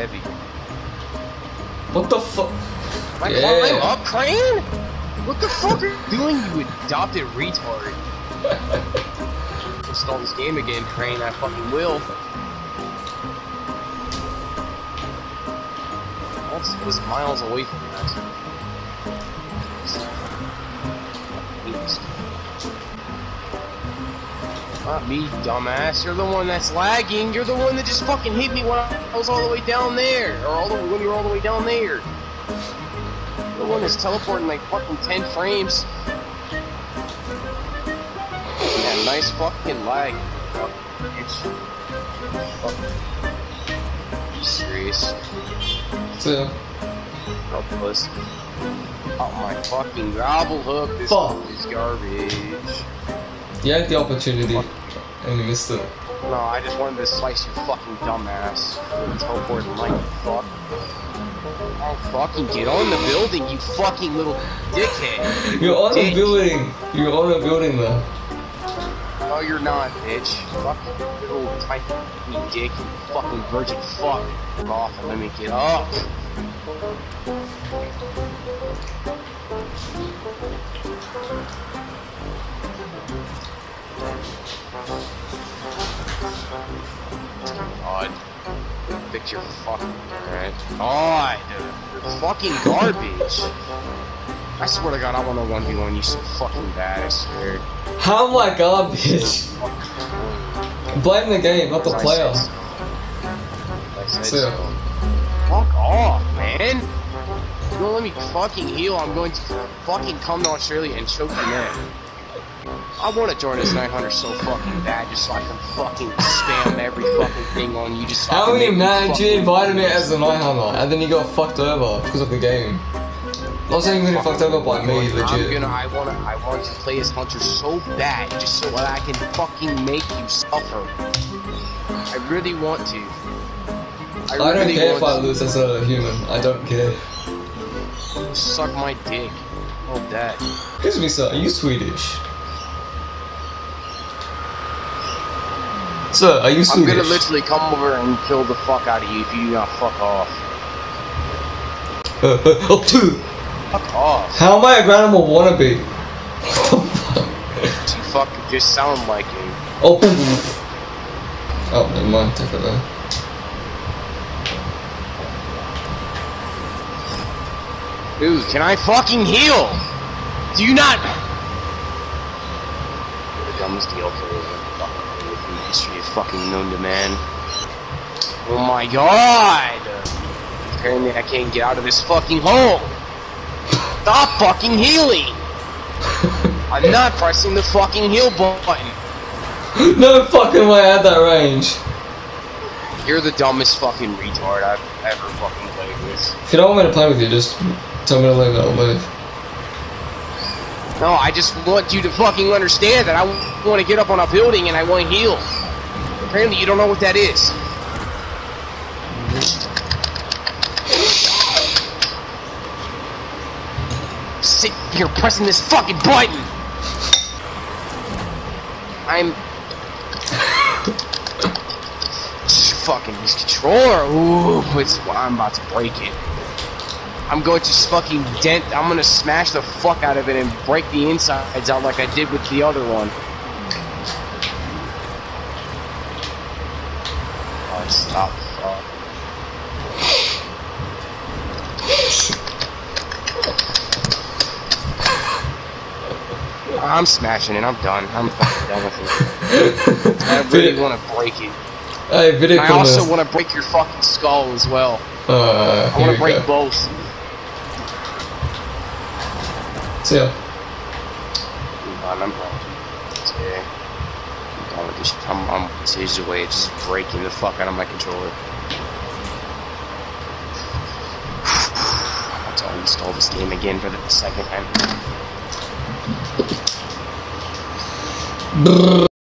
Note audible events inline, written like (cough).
heavy. What the fuck? Am I Yeah. climb up, Crane? What the fuck are you doing, you adopted retard? (laughs) Install this game again, Crane. I fucking will. It was miles away from that. Not me, dumbass. You're the one that's lagging. You're the one that just fucking hit me when I was all the way down there, or all the when you were all the way down there. The one that's teleporting like fucking 10 frames. Yeah, nice fucking lag. Fuck, bitch. Fuck. You serious? So, Helpless. Oh my fucking grapple hook. This Fuck. is garbage. you had the opportunity and you missed it. No, I just wanted to slice your fucking dumbass. Teleporting like fuck. Oh, fucking get on the building, you fucking little dickhead. (laughs) You're on Dick. building. You're on the building though. No, you're not, bitch. Fucking little tiny dick, you fucking virgin fuck. Get off and let me get up. Fix your fucking alright. God, you're fucking garbage. I swear to God, I want to 1v1 you so fucking bad, I swear. How am I garbage? Blame the game, not the I player. so. I said So- so. Fuck off, man. You don't let me fucking heal. I'm going to fucking come to Australia and choke your neck. I want to join this 900 so fucking bad just so I can fucking spam every fucking thing on you just so I How make you fucking you invited me as a night hunter and then you got fucked over because of the game? Not saying you're fucked over by me, legit. I'm gonna, I wanna, I want to play as Hunter so bad, just so that I can fucking make you suffer. I really want to. I, I don't care if I lose as a human. I don't care. suck my dick. Oh, that. Excuse me, sir. Are you Swedish? Sir, are you I'm gonna literally come over and kill the fuck out of you if you do not fuck off. Uh, uh, oh, two. Fuck off. How am I a Granimal wannabe? (laughs) You fucking just sound like him. oh, oh, never mind. Take it there. Dude, can I fucking heal? Do you not? The dumbest deal for in the history of fucking known to man. Oh my god! Apparently I can't get out of this fucking hole! Stop fucking healing! (laughs) I'm not pressing the fucking heal button! no fucking way at that range. You're the dumbest fucking retard I've ever fucking played with. If you don't want me to play with you, just tell me to leave. I'll leave. No, I just want you to fucking understand that I want to get up on a building and I want to heal. Apparently, you don't know what that is. Sit here pressing this fucking button. I'm fucking this controller. Ooh, it's I'm about to break it. I'm going to fucking dent. I'm gonna smash the fuck out of it and break the insides out like I did with the other one. Stop. Fuck. I'm smashing it. I'm done. I'm fucking done with it. I (laughs) really want to break it. Hey, video I also want to break your fucking skull as well. Uh, I want to break go. both. See ya. I'm I'm okay. I'm Oh, done with this. I'm, I'm stage away. It's breaking the fuck out of my controller. I'm about to uninstall this game again for the second time.